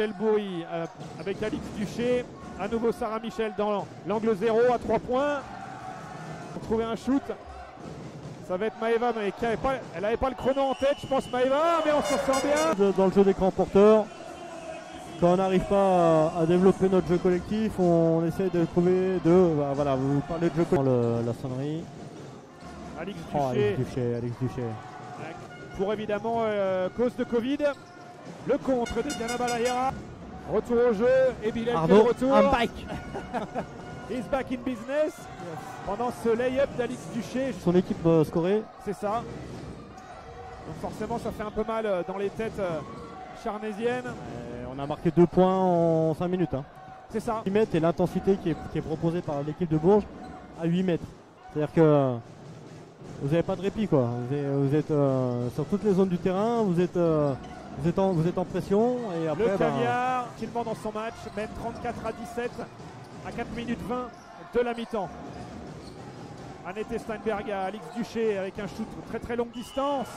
Michel Bourri euh, avec Alix Duché. À nouveau Sarah Michel dans l'angle 0 à 3 points. Pour trouver un shoot. Ça va être Maëva, mais qui avait pas, elle n'avait pas le chrono en tête, je pense Maëva, mais on s'en sort bien. Dans le jeu d'écran porteur, quand on n'arrive pas à, à développer notre jeu collectif, on essaie de trouver de. bah, voilà, vous parlez de jeu collectif. Le- La sonnerie. Alix Oh, Alex Duché, Alex Duché. pour évidemment euh, cause de Covid. Le contre de Diana Balahira. Retour au jeu et Bilal Arnaud, retour. un bike. He's back in business. Pendant ce lay-up d'Alix Duché, Son équipe euh, scorée. c'est ça. Donc forcément ça fait un peu mal euh, dans les têtes euh, charnésiennes. Euh, on a marqué deux points en 5 minutes. Hein. C'est ça. 10 mètres et l'intensité qui est, qui est proposée par l'équipe de Bourges à 8 mètres. C'est-à-dire que vous n'avez pas de répit quoi. Vous êtes, vous êtes, euh, sur toutes les zones du terrain, vous êtes, euh, vous êtes, en, vous êtes en pression et après Le ben, caviar, tranquillement dans son match, mène 34 à 17 à 4 minutes 20 de la mi-temps. Annette Steinberg à Alix Duché avec un shoot très très longue distance.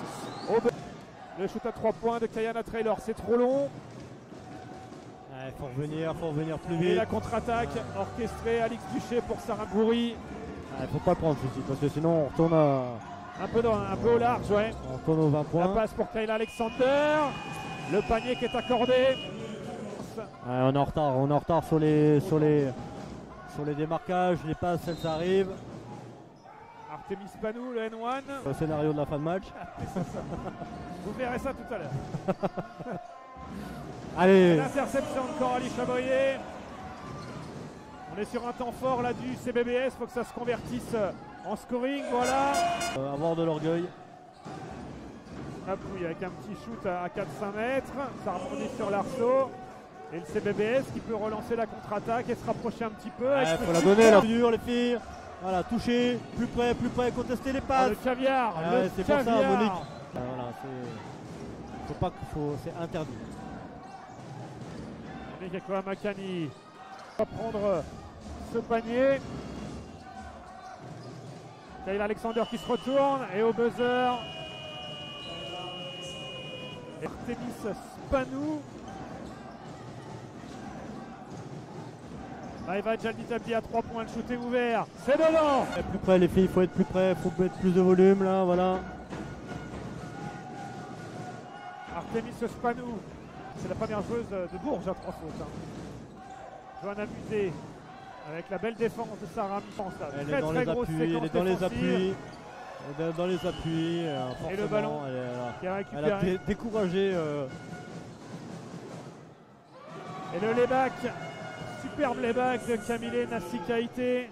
Le shoot à 3 points de Kayana Traylor, c'est trop long. il faut revenir, faut revenir plus Et vite. la contre-attaque orchestrée, Alix Duché pour Sarah Bourri. Il faut pas le prendre ceci parce que sinon on retourne, à, Un peu, dans- un peu au large, ouais. on retourne aux 20 La points. passe pour Kayla Alexander. Le panier qui est accordé. Ouais, on est en retard, on est en retard sur les, sur les, sur les démarquages, les passes, elles arrivent. Artemis Panou, le N1. Le scénario de la fin de match. Vous verrez ça tout à l'heure. Allez, L'interception de Coralie Chaboyer. On est sur un temps fort là du CBBS, faut que ça se convertisse euh, en scoring, voilà. euh, avoir de l'orgueil. Avec un petit shoot à 4-5 mètres, ça rebondit sur l'arceau. Et le CBBS qui peut relancer la contre-attaque et se rapprocher un petit peu. Il avec ce faut la donner dur les filles. Voilà, toucher, plus près, plus près, contester les Ah, passes. le caviar, Ah ouais, c'est pour ça. Monique. Ah, voilà, c'est. Faut pas faut. C'est interdit. Monique Makani va prendre euh, ce panier. Kyle Alexander qui se retourne et au buzzer. Artemis Spanou. Maëva Jalditabdi à 3 points, le shoot est ouvert. C'est dedans Plus près les filles, faut être plus près, faut mettre plus de volume là, voilà. Artemis Spanou. C'est la première joueuse de Bourges à 3 fautes. hein. Johanna Musée avec la belle défense de Sarah Mifance. là. Elle Très est dans très les grosse appuis, elle est dans les appuis. Elle est dans les appuis. Et le ballon Elle, a- qui a elle a récupéré. dé- découragé. euh, Et le layback, superbe layback de Camille Nassikaité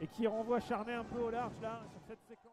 et qui renvoie Charnay un peu au large là sur cette séquence.